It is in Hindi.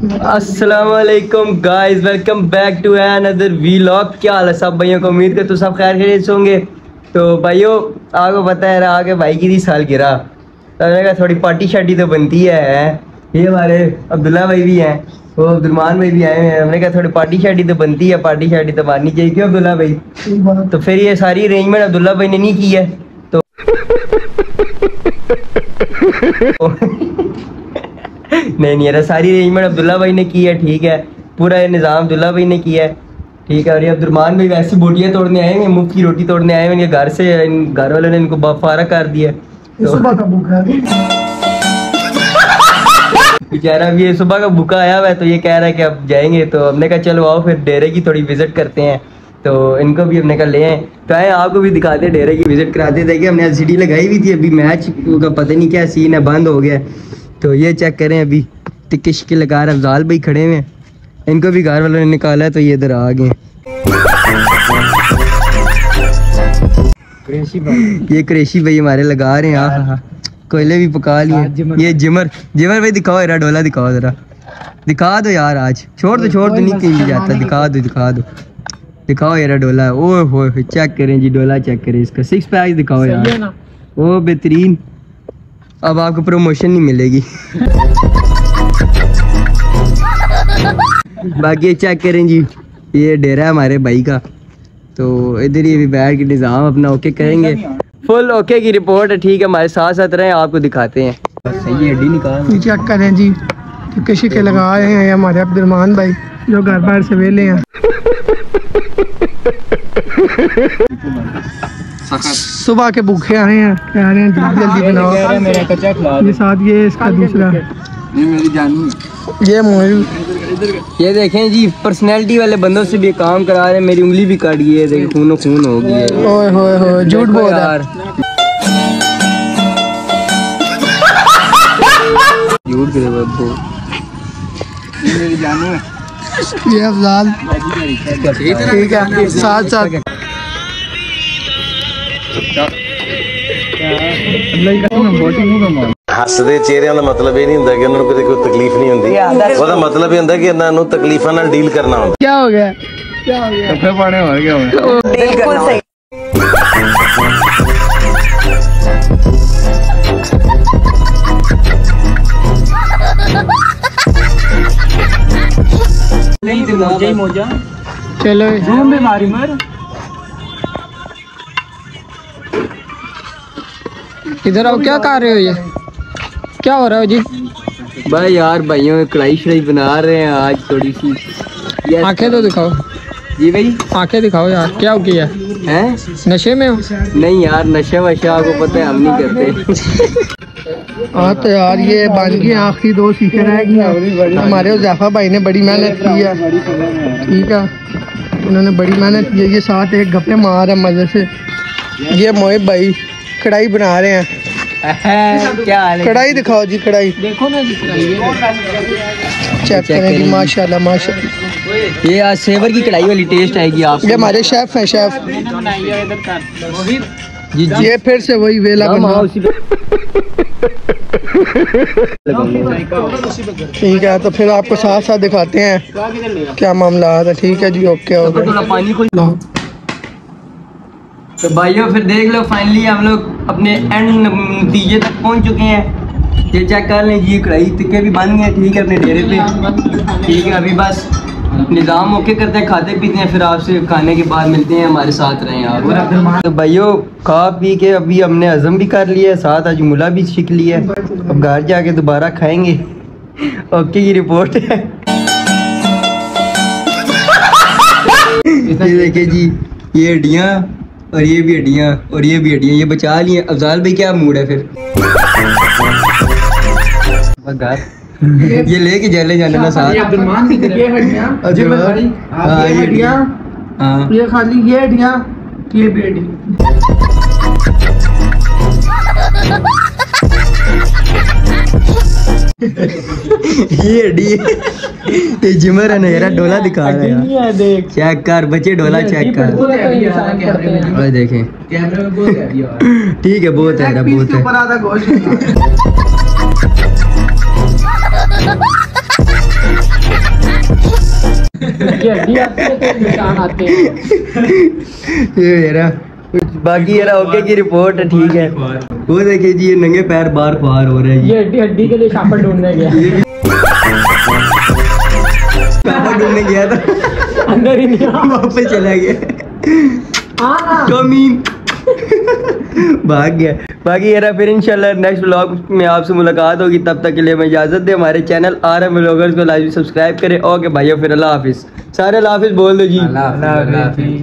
Aslam guys welcome back to another vlog क्या हाल है सब भाइयों को? उम्मीद कर तो सब खैर खैरियत होंगे। तो भाइयों आपको पता है रहा कि भाई की थी साल गिरा तो मैंने कहा थोड़ी पार्टी शार्टी तो बनती है ये हमारे अब्दुल्ला भाई भी हैं। वो अब्दुलमान भाई भी आए हैं। हमने कहा थोड़ी पार्टी शार्टी तो बनती है पार्टी शार्टी तो मारनी चाहिए। क्यों अब्दुल्ला भाई? तो फिर ये सारी अरेंजमेंट अब्दुल्ला भाई ने नहीं की है। तो नहीं नहीं यार सारी अरेंजमेंट अब्दुल्ला भाई ने की है ठीक है। पूरा ये निज़ाम अब्दुल्ला भाई ने किया है ठीक है। और ये अब्दुलरमान भाई वैसी बोटियाँ तोड़ने आए हैं मुफ़्त की रोटी तोड़ने आए हैं इनके घर से इन घर वालों ने इनको बफारा कर दिया तो बेचारा भी ये सुबह का भूखा आया हुआ है तो ये कह रहा है कि अब जाएँगे तो हमने कहा चलो आओ फिर डेरे की थोड़ी विज़िट करते हैं। तो इनको भी हमने कहा ले आए। तो आए आपको भी दिखाते हैं डेरे की विज़िट कराते थे कि हमने एल लगाई हुई थी अभी मैच का पता नहीं क्या सीन है बंद हो गया तो ये चेक करें अभी। शिक्के लगा रहे अफजाल भाई खड़े हुए हैं। इनको भी घर वालों ने निकाला है तो ये इधर आ गए। ये क्रेशी भाई हमारे लगा रहे हैं हाँ हाँ कोयले भी पका लिए। ये जिमर जिमर भाई दिखाओ यार डोला दिखाओ जरा। दिखा दो यार आज। छोड़ दो छोड़ दो नहीं कहीं जाता। दिखा दो दिखा दो। दिखाओ यार डोला। ओए हो चेक करें जी डोला चेक करें इसका। सिक्स पैक दिखाओ यार। ओ बेहतरीन। अब आपको प्रमोशन नहीं मिलेगी। बाकी चेक करें जी। ये डेरा है हमारे भाई का। तो इधर ही अभी बैठ के निज़ाम अपना ओके करेंगे। फुल ओके की रिपोर्ट है ठीक है हमारे साथ साथ रहे आपको दिखाते हैं। सही है निकाल। चेक करें जी। टिक्के शिक्के लगा रहे हैं हमारे अब्दुलरमान भाई जो घर बाहर से वेले हैं। सुबह के भूखे आए हैं कह रहे हैं जल्दी जल्दी बनाओ। ये साथ ये इसका दूसरा। ये मोहित ये देखें जी पर्सनैलिटी वाले बंदों से भी काम करा रहे हैं मेरी उंगली भी कट गई है खूनो खून हो गई है। ओए होए होए झूठ बोल यार। झूठ के बब्बू ये अफजाल। ठीक है साथ साथ। ਹੱਸਦੇ ਚਿਹਰਿਆਂ ਦਾ ਮਤਲਬ ਇਹ ਨਹੀਂ ਹੁੰਦਾ ਕਿ ਉਹਨਾਂ ਨੂੰ ਕਿਤੇ ਕੋਈ ਤਕਲੀਫ ਨਹੀਂ ਹੁੰਦੀ ਉਹਦਾ ਮਤਲਬ ਇਹ ਹੁੰਦਾ ਕਿ ਇਹਨਾਂ ਨੂੰ ਤਕਲੀਫਾਂ ਨਾਲ ਡੀਲ ਕਰਨਾ ਹੁੰਦਾ क्या हो गया क्या हो गया चलो इधर आओ क्या कर रहे हो ये क्या हो रहा है जी भाई यार भाइयों कढ़ाई शढ़ाई बना रहे हैं आज थोड़ी सी। आँखें तो दिखाओ। जी भाई। आँखें दिखाओ यार क्या हो? किया हैं? नशे में हो? नहीं यार नशा वशा आपको पता है हम नहीं करते। हाँ तो यार ये बन गई आखिरी दो सीखे रह हमारे उजाफा भाई ने बड़ी मेहनत की है। ठीक है? उन्होंने बड़ी मेहनत की है। ये साथ एक गप्पे मार है मज़े से। ये मोहिब भाई कढ़ाई बना रहे हैं। क्या कढ़ाई दिखाओ जी कढ़ाई। देखो ना चेक करें जी माशाल्लाह माशाल्लाह। ये आज सेवर की कढ़ाई वाली टेस्ट आएगी आप ये हमारे शेफ हैं शेफ जी जी। ये फिर से वही वेला बना। ठीक है तो फिर आपको साथ साथ दिखाते हैं क्या मामला है। ठीक है जी ओके ओके थोड़ा तो भाइयों फिर देख लो फाइनली हम लोग अपने एंड नतीजे तक पहुँच चुके हैं। ये चेक कर लें जी ये कढ़ाई टिक्के भी बन गए ठीक है अपने डेरे पे। ठीक है अभी बस निज़ाम ओके करते हैं खाते पीते हैं फिर आपसे खाने के बाद मिलते हैं हमारे साथ रहें आप। तो भाइयों खा पी के अभी हमने हजम भी कर लिया है साथ आज मुला भी सीख लिया है। अब घर जाके दोबारा खाएँगे। ओके की रिपोर्ट है। ये देखिए जी ये हड्डियाँ। और ये भी हड्डियाँ और ये भी हड्डियाँ ये बचा लिए अफजाल भाई क्या मूड है फिर? ये लेके जले जाने ना साथ। ये हड्डियाँ। हाँ ये हड्डियाँ हाँ। ये खाली ये हड्डियाँ ये भी हड्डियाँ ये हड्डी ये जिमर है ना यार डोला दिखा रहा है देख। चेक कर बच्चे डोला चेक कर। और देखें ठीक है बहुत है बहुत है। ये ये मेरा बाकी यार ओके की रिपोर्ट ठीक है। वो देखिए जी ये नंगे पैर बार बार हो रहे हैं ये हड्डी हड्डी के लिए शापर ढूँढने गया। पापा गया था। अंदर ही नहीं वापस चला गया। हाँ कमीन भाग गया। बाकी यार फिर इंशाल्लाह नेक्स्ट ब्लॉग में आपसे मुलाकात होगी। तब तक के लिए मैं इजाज़त दे। हमारे चैनल आर एम ब्लॉगर्स को लाइव सब्सक्राइब करें। ओके भाइयों फिर अल्लाह हाफिज। सारे अल्लाह हाफिज बोल दो जी। अल्लाह हाफिज।